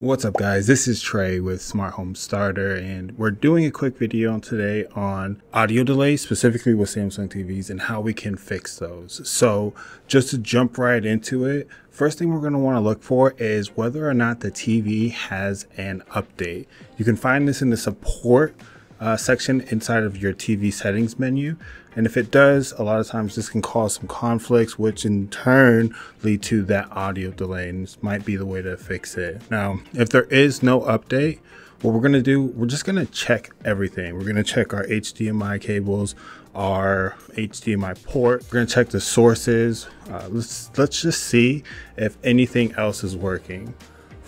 What's up guys, this is Trey with Smart Home Starter and we're doing a quick video today on audio delays, specifically with Samsung TVs and how we can fix those. So just to jump right into it, first thing we're going to want to look for is whether or not the TV has an update. You can find this in the support uh, section inside of your TV settings menu. And if it does, a lot of times this can cause some conflicts, which in turn lead to that audio delay. And this might be the way to fix it. Now, if there is no update, what we're to do, we're just to check everything. We're to check our HDMI cables, our HDMI port. We're to check the sources. Uh, let's, let's just see if anything else is working.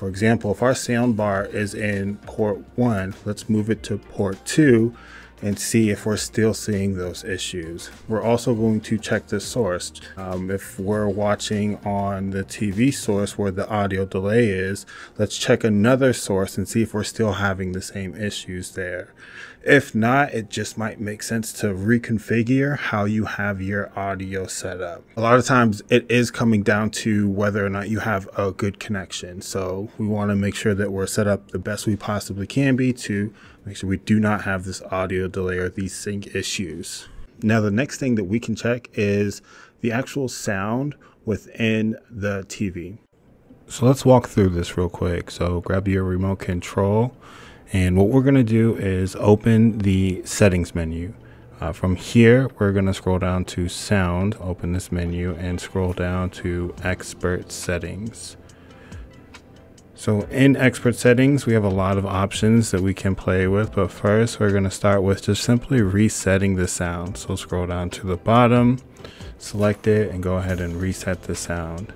For example, if our soundbar is in port one, let's move it to port two and see if we're still seeing those issues. We're also going to check the source. Um, if we're watching on the TV source where the audio delay is, let's check another source and see if we're still having the same issues there. If not, it just might make sense to reconfigure how you have your audio set up. A lot of times it is coming down to whether or not you have a good connection. So we want to make sure that we're set up the best we possibly can be to make sure we do not have this audio delay or these sync issues. Now, the next thing that we can check is the actual sound within the TV. So let's walk through this real quick. So grab your remote control and what we're going to do is open the settings menu. Uh, from here, we're going to scroll down to sound, open this menu and scroll down to expert settings. So in expert settings, we have a lot of options that we can play with, but first we're going to start with just simply resetting the sound. So scroll down to the bottom, select it and go ahead and reset the sound.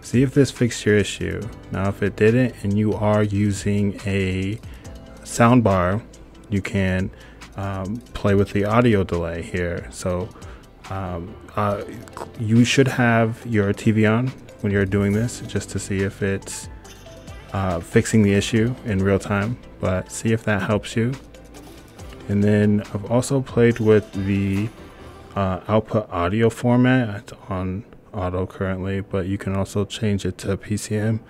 See if this fixed your issue. Now if it didn't and you are using a soundbar, you can um, play with the audio delay here. So um, uh, you should have your TV on when you're doing this just to see if it's uh, fixing the issue in real time, but see if that helps you. And then I've also played with the uh, output audio format on auto currently, but you can also change it to PCM.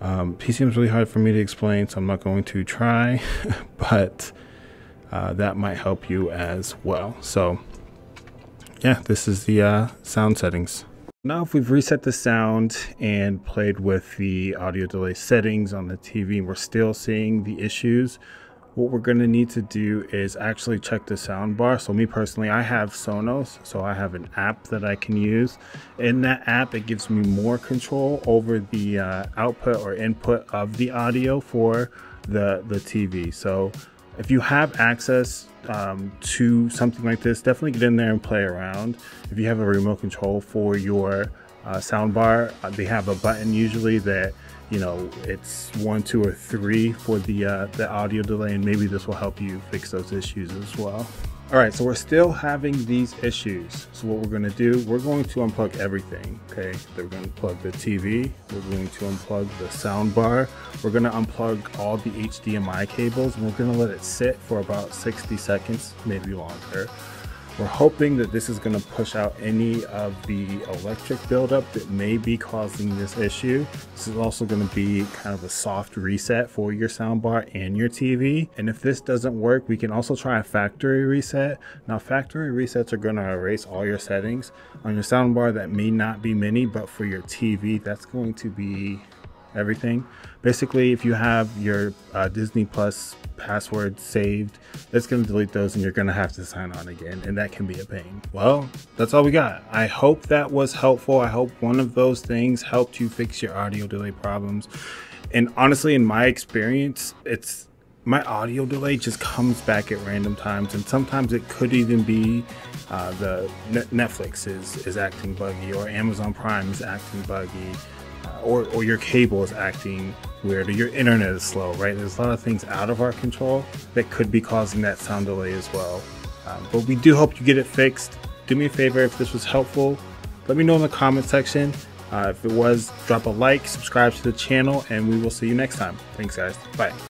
Um, PCM is really hard for me to explain, so I'm not going to try, but uh, that might help you as well. So, yeah, this is the uh, sound settings. Now, if we've reset the sound and played with the audio delay settings on the TV, we're still seeing the issues what we're going to need to do is actually check the sound bar. So me personally, I have Sonos, so I have an app that I can use. In that app, it gives me more control over the uh, output or input of the audio for the, the TV. So if you have access um, to something like this, definitely get in there and play around. If you have a remote control for your uh, soundbar, uh, they have a button usually that you know it's one two or three for the uh, the audio delay and maybe this will help you fix those issues as well all right so we're still having these issues. So what we're going to do we're going to unplug everything okay? Going to plug the tv we're going to unplug the sound bar we're going to unplug all the hdmi cables and we're going to let it sit for about 60 seconds maybe longer we're hoping that this is going to push out any of the electric buildup that may be causing this issue. This is also going to be kind of a soft reset for your soundbar and your TV. And if this doesn't work, we can also try a factory reset. Now factory resets are going to erase all your settings on your soundbar that may not be many, but for your TV, that's going to be everything. Basically, if you have your uh, Disney Plus password saved, it's going to delete those and you're going to have to sign on again, and that can be a pain. Well, that's all we got. I hope that was helpful. I hope one of those things helped you fix your audio delay problems. And honestly, in my experience, it's my audio delay just comes back at random times, and sometimes it could even be uh, the Netflix is is acting buggy or Amazon Prime is acting buggy or, or your cable is acting weird or your internet is slow, right? There's a lot of things out of our control that could be causing that sound delay as well. Um, but we do hope you get it fixed. Do me a favor if this was helpful, let me know in the comment section. Uh, if it was, drop a like, subscribe to the channel, and we will see you next time. Thanks, guys. Bye.